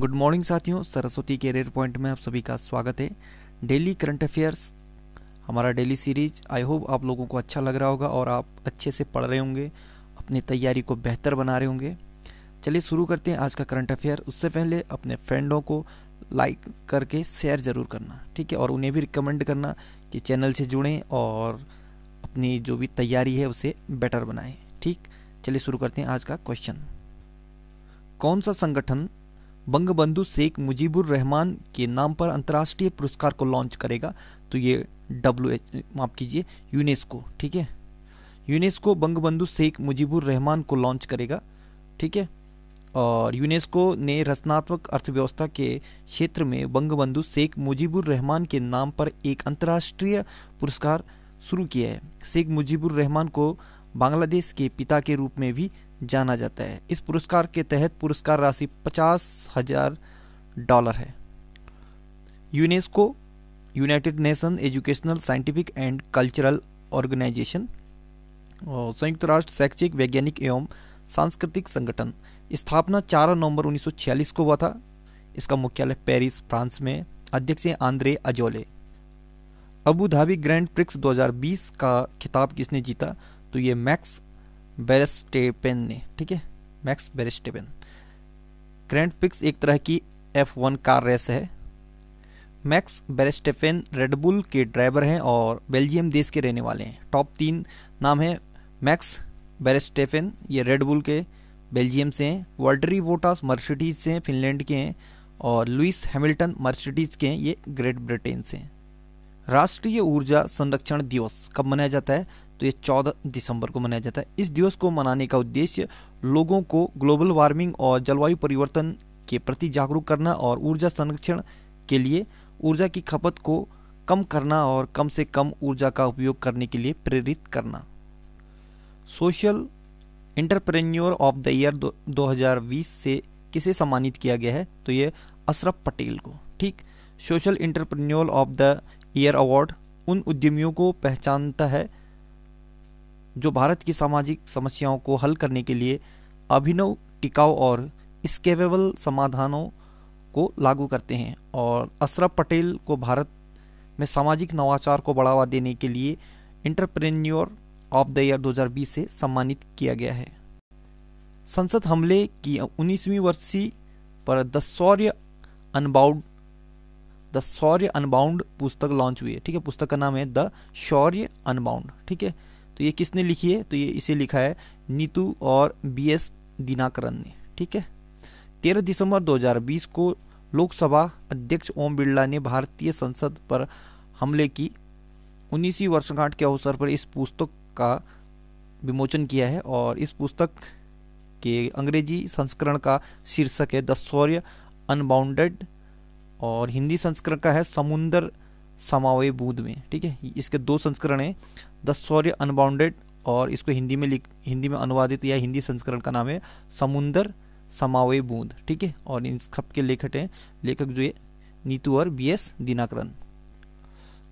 Good morning साथियों, Saraswati career point में आप सभी का स्वागत है। डेली करंट अफेयर्स हमारा डेली सीरीज़ आई होप आप लोगों को अच्छा लग रहा होगा और आप अच्छे से पढ़ रहे होंगे, अपनी तैयारी को बेहतर बना रहे होंगे। चलिए शुरू करते हैं आज का करंट अफेयर उससे पहले अपने फ्रेंडों को लाइक करके शेयर ज़रूर करना, ठीक है? और उन्हें भी रिकमेंड करना कि चैनल से जुड़ें और अपनी जो भी तैयारी है उसे बेटर बनाएँ, ठीक? चलिए शुरू करते हैं आज का क्वेश्चन कौन सा संगठन बंगबंधु शेख मुजीबुर रहमान के नाम पर अंतर्राष्ट्रीय पुरस्कार को लॉन्च करेगा तो ये डब्ल्यू एच माफ़ कीजिए यूनेस्को ठीक है? यूनेस्को बंगबंधु शेख मुजीबुर रहमान को लॉन्च करेगा, ठीक है? और यूनेस्को ने रचनात्मक अर्थव्यवस्था के क्षेत्र में बंगबंधु शेख मुजीबुर रहमान के नाम पर एक अंतर्राष्ट्रीय पुरस्कार शुरू किया है। शेख मुजीबुर रहमान को बांग्लादेश के पिता के रूप में भी जाना जाता है। इस पुरस्कार के तहत पुरस्कार राशि पचास हज़ार डॉलर है। UNESCO, United nation educational, scientific and cultural organisation संयुक्त राष्ट्र, शैक्षिक, वैज्ञानिक एवं सांस्कृतिक संगठन। स्थापना 4 नवंबर 1946 को हुआ था। इसका मुख्यालय पेरिस, फ्रांस में। अध्यक्ष हैं Andre Azoulay. Abu Dhabi grand prix 2020 का खिताब किसने जीता? तो ये मैक्स बेरेस्टेपेन ने, ठीक है? मैक्स बेरेस्टेपेन। ग्रैंड पिक्स एक तरह की एफ़ वन कार रेस है। मैक्स बेरेस्टेफेन रेडबुल के ड्राइवर हैं और बेल्जियम देश के रहने वाले हैं। टॉप तीन नाम है मैक्स बेरेस्टेफेन ये रेडबुल के बेल्जियम से हैं। वर्ल्टरी वोटास मर्सिडीज से हैं, फिनलैंड के हैं और लुइस हैमिल्टन मर्सिडीज के हैं, ये ग्रेट ब्रिटेन से हैं। राष्ट्रीय ऊर्जा संरक्षण दिवस कब मनाया जाता है? तो ये 14 दिसंबर को मनाया जाता है। इस दिवस को मनाने का उद्देश्य लोगों को ग्लोबल वार्मिंग और जलवायु परिवर्तन के प्रति जागरूक करना और ऊर्जा संरक्षण के लिए ऊर्जा की खपत को कम करना और कम से कम ऊर्जा का उपयोग करने के लिए प्रेरित करना। Social entrepreneur of the year 2020 से किसे सम्मानित किया गया है? तो ये अशरफ पटेल को। ठीक, social entrepreneur of the year award उन उद्यमियों को पहचानता है जो भारत की सामाजिक समस्याओं को हल करने के लिए अभिनव टिकाऊ और स्केवेबल समाधानों को लागू करते हैं और अशरफ पटेल को भारत में सामाजिक नवाचार को बढ़ावा देने के लिए इंटरप्रेन्योर ऑफ़ द ईयर 2020 से सम्मानित किया गया है। संसद हमले की उन्नीसवीं वर्षी पर the Shaurya unbound the Shaurya unbound पुस्तक लॉन्च हुई है। ठीक है, पुस्तक का नाम है द शौर्य अनबाउंड। ठीक है तो ये किसने लिखी है? तो ये इसे लिखा है नीतू और बी एस दिनाकरन ने। ठीक है, तेरह दिसंबर 2020 को लोकसभा अध्यक्ष ओम बिरला ने भारतीय संसद पर हमले की। उन्नीसवीं वर्षगांठ के अवसर पर इस पुस्तक का विमोचन किया है और इस पुस्तक के अंग्रेज़ी संस्करण का शीर्षक है द शौर्य अनबाउंडेड और हिंदी संस्करण का है समुंदर समावे बूंद में, ठीक है? इसके दो संस्करण हैं, द शौर्य अनबाउंडेड और इसको हिंदी में लिख, हिंदी में अनुवादित या हिंदी संस्करण का नाम है समुंदर समावे बूंद ठीक है? और इन के लेखक हैं, लेखक जो है, नीतू और B S Dinakaran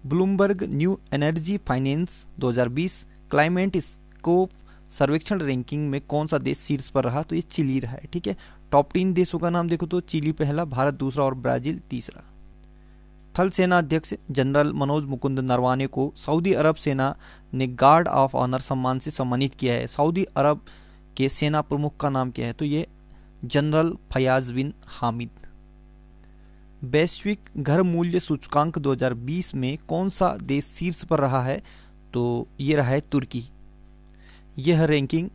Bloomberg new energy finance 2020 climate scope सर्वेक्षण रैंकिंग में कौन सा देश शीर्ष पर रहा? तो ये चिली रहा है, ठीक है? टॉप तीन देशों का नाम देखो तो चिली पहला, भारत दूसरा और ब्राज़ील तीसरा। थल सेना अध्यक्ष जनरल मनोज मुकुंद नरवाने को सऊदी अरब सेना ने गार्ड ऑफ़ ऑनर सम्मान से सम्मानित किया है। सऊदी अरब के सेना प्रमुख का नाम क्या है? तो ये जनरल फयाज बिन हामिद। वैश्विक घर मूल्य सूचकांक 2020 में कौन सा देश शीर्ष पर रहा है? तो ये रहा है तुर्की। यह रैंकिंग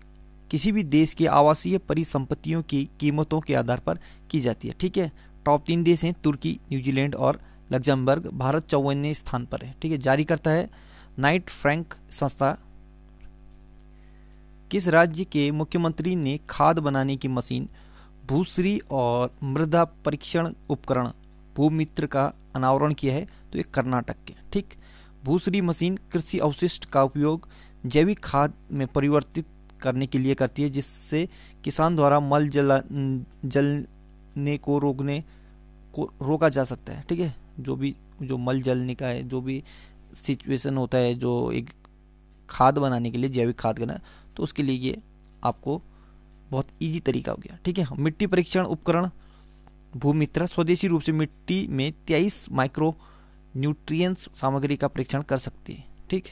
किसी भी देश के आवासीय परिसंपत्तियों की कीमतों के आधार पर की जाती है। ठीक है? टॉप तीन देश हैं, तुर्की न्यूजीलैंड और लग्जमबर्ग भारत चौवनवे स्थान पर है। ठीक है? जारी करता है नाइट फ्रैंक संस्था। किस राज्य के मुख्यमंत्री ने खाद बनाने की मशीन भूश्री और मृदा परीक्षण उपकरण, भूमित्र का अनावरण किया है? तो ये कर्नाटक के। ठीक? भूश्री मशीन कृषि अवशिष्ट का उपयोग जैविक खाद में परिवर्तित करने के लिए करती है, जिससे किसान द्वारा मल जला जलने को रोकने को, रोका जा सकता है, ठीक है? जो भी, जो मल जलने का है, जो भी सिचुएशन होता है, जो एक खाद बनाने के लिए, जैविक खाद करना तो उसके लिए ये आपको बहुत इजी तरीका हो गया, ठीक है? मिट्टी परीक्षण उपकरण, भूमित्रा, स्वदेशी रूप से मिट्टी में तेईस माइक्रो न्यूट्रिएंट्स सामग्री का परीक्षण कर सकती है, ठीक?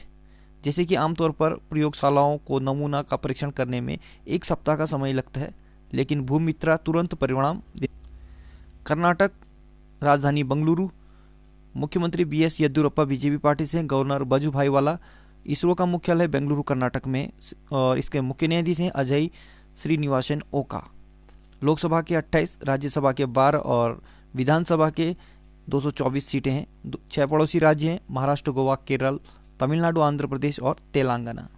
जैसे कि आमतौर पर प्रयोगशालाओं को नमूना का परीक्षण करने में एक सप्ताह का समय लगता है, लेकिन भूमित्रा तुरंत परिणाम कर्नाटक राजधानी बंगलुरु, मुख्यमंत्री B S Yediyurappa BJP party से गवर्नर बजूभाई वाला, इसरो का मुख्यालय बेंगलुरु, कर्नाटक में, और इसके मुख्य न्यायाधीश हैं अजय श्रीनिवासन ओका लोकसभा के 28 राज्यसभा के 12 और विधानसभा के 224 सीटें हैं। छह पड़ोसी राज्य हैं, महाराष्ट्र, गोवा, केरल तमिलनाडु, आंध्र प्रदेश और Telangana.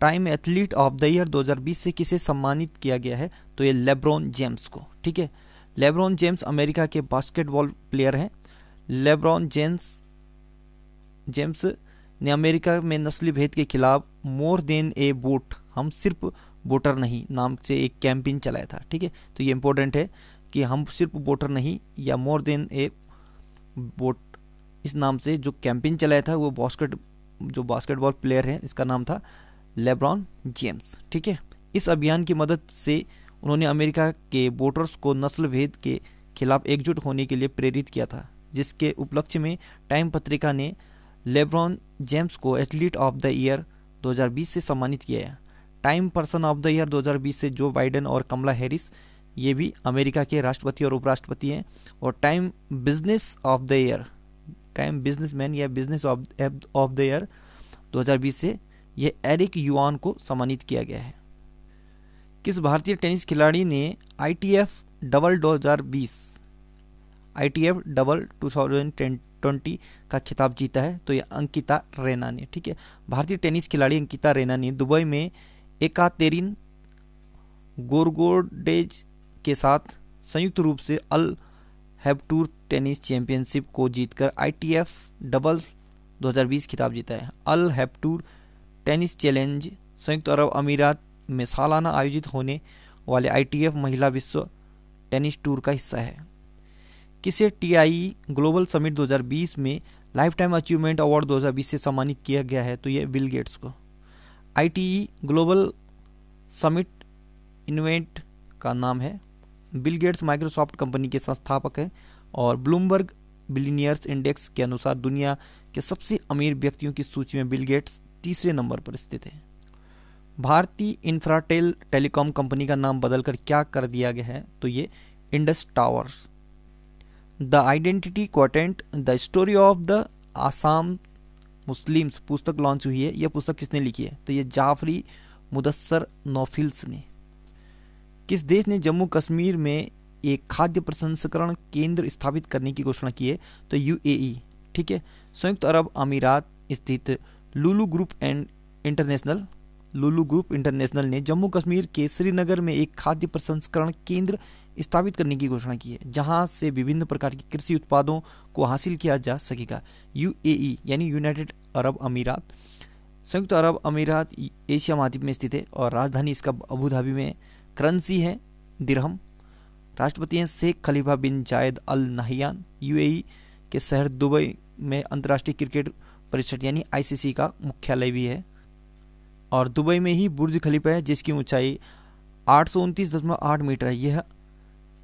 Time athlete of the year 2020 से किसे सम्मानित किया गया है? तो ये लेब्रॉन जेम्स को, ठीक है? लेब्रॉन जेम्स अमेरिका के बास्केटबॉल प्लेयर हैं। लेब्रॉन जेम्स जेम्स ने अमेरिका में नस्ली भेद के खिलाफ मोर देन ए वोट, हम सिर्फ़ वोटर नहीं, नाम से एक कैंपेन चलाया था, ठीक है? तो ये इंपॉर्टेंट है कि हम सिर्फ़ वोटर नहीं या मोर देन ए वोट इस नाम से जो कैंपेन चलाया था, वो बास्केट, जो बास्केटबॉल प्लेयर हैं, इसका नाम था लेब्रॉन जेम्स, ठीक है? इस अभियान की मदद से उन्होंने अमेरिका के वोटर्स को नस्ल भेद के खिलाफ एकजुट होने के लिए प्रेरित किया था, जिसके उपलक्ष्य में टाइम पत्रिका ने लेब्रॉन जेम्स को एथलीट ऑफ़ द ईयर 2020 से सम्मानित किया है। Time person of the year 2020 से जो बाइडेन और कमला हैरिस, ये भी अमेरिका के राष्ट्रपति और उपराष्ट्रपति हैं, और Time business of the year Time businessman या बिज़नेस ऑफ़ द ईयर 2020 से यह एरिक युआन को सम्मानित किया गया है। किस भारतीय टेनिस खिलाड़ी ने I T F double 2020 I T F double two twenty का खिताब जीता है तो यह अंकिता रैना ने, ठीक है? भारतीय टेनिस खिलाड़ी अंकिता रैना ने दुबई में एकातेरिन गोरगोडेज के साथ संयुक्त रूप से अल हैव टूर टेनिस चैंपियनशिप को जीतकर आईटीएफ डबल्स 2020 खिताब जीता है। अल हैव टूर टेनिस चैलेंज संयुक्त अरब अमीरात में सालाना आयोजित होने वाले आईटीएफ महिला विश्व टेनिस टूर का हिस्सा है। किसे टीआई ग्लोबल समिट 2020 में लाइफ टाइम अचीवमेंट अवार्ड 2020 से सम्मानित किया गया है तो ये विल गेट्स को। आईटीई ग्लोबल समिट इन्वेंट का नाम है। बिल गेट्स माइक्रोसॉफ्ट कंपनी के संस्थापक हैं और ब्लूमबर्ग बिलीनियर्स इंडेक्स के अनुसार दुनिया के सबसे अमीर व्यक्तियों की सूची में बिल गेट्स तीसरे नंबर पर स्थित है। भारतीय इंफ्राटेल टेलीकॉम कंपनी का नाम बदलकर क्या कर दिया गया है? तो ये Indus Towers. The identity quotient the story of the Assam Muslims पुस्तक लॉन्च हुई है। यह पुस्तक किसने लिखी है? तो ये जाफरी मुदस्सर नोफिल्स ने। किस देश ने जम्मू कश्मीर में एक खाद्य प्रसंस्करण केंद्र स्थापित करने की घोषणा की है? तो यूएई ठीक है? संयुक्त अरब अमीरात स्थित Lulu group and international, Lulu group international ने जम्मू कश्मीर के श्रीनगर में एक खाद्य प्रसंस्करण केंद्र स्थापित करने की घोषणा की है, जहाँ से विभिन्न प्रकार के कृषि उत्पादों को हासिल किया जा सकेगा। यूएई यानी यूनाइटेड अरब अमीरात, संयुक्त अरब अमीरात एशिया महाद्वीप में स्थित है और राजधानी इसका अबू धाबी में करंसी है, दिरहम। राष्ट्रपति हैं शेख खलीफा बिन जायद अल नहियान, यूएई के शहर दुबई में अंतर्राष्ट्रीय क्रिकेट परिषद यानी आईसीसी का मुख्यालय भी है। और दुबई में ही बुर्ज खलीफा है, जिसकी ऊंचाई आठ मीटर है। यह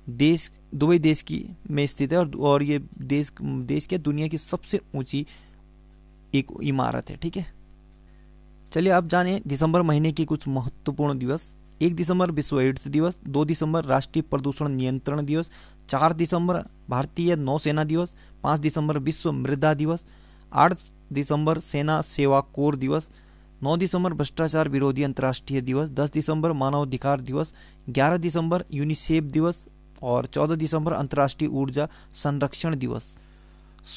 देश, दुबई देश की, में स्थित है और और ये देश देश के दुनिया की सबसे ऊँची एक इमारत है, ठीक है? चलिए आप जाने दिसंबर महीने के कुछ महत्वपूर्ण दिवस। एक दिसंबर विश्व एड्स दिवस, दो दिसंबर राष्ट्रीय प्रदूषण नियंत्रण दिवस, चार दिसंबर भारतीय नौसेना दिवस, पाँच दिसंबर विश्व मृदा दिवस, आठ दिसंबर सेना सेवा कोर दिवस, नौ दिसंबर भ्रष्टाचार विरोधी अंतर्राष्ट्रीय दिवस, दस दिसंबर मानवाधिकार दिवस, ग्यारह दिसंबर यूनिसेफ दिवस और 14 दिसंबर अंतर्राष्ट्रीय ऊर्जा संरक्षण दिवस।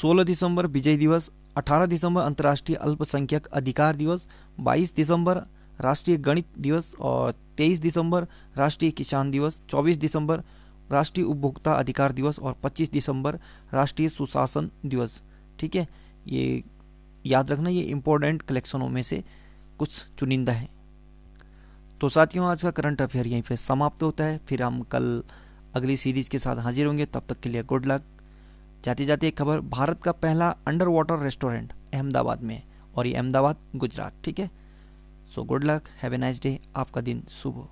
16 दिसंबर विजय दिवस 18 दिसंबर अंतर्राष्ट्रीय अल्पसंख्यक अधिकार दिवस 22 दिसंबर राष्ट्रीय गणित दिवस और 23 दिसंबर, राष्ट्रीय किसान दिवस 24 दिसंबर, राष्ट्रीय उपभोक्ता अधिकार दिवस और 25 दिसंबर, राष्ट्रीय सुशासन दिवस। ठीक है? ये याद रखना, ये इम्पोर्टेंट कलेक्शनों में से कुछ चुनिंदा है। तो साथियों, आज का करंट अफेयर यहीं पे समाप्त होता है। फिर हम कल अगली सीरीज़ के साथ हाजिर होंगे। तब तक के लिए गुड लक जाती जाती एक खबर, भारत का पहला अंडर वाटर रेस्टोरेंट अहमदाबाद में और ये अहमदाबाद, गुजरात। ठीक है? So good luck have a nice day आपका दिन शुभ हो।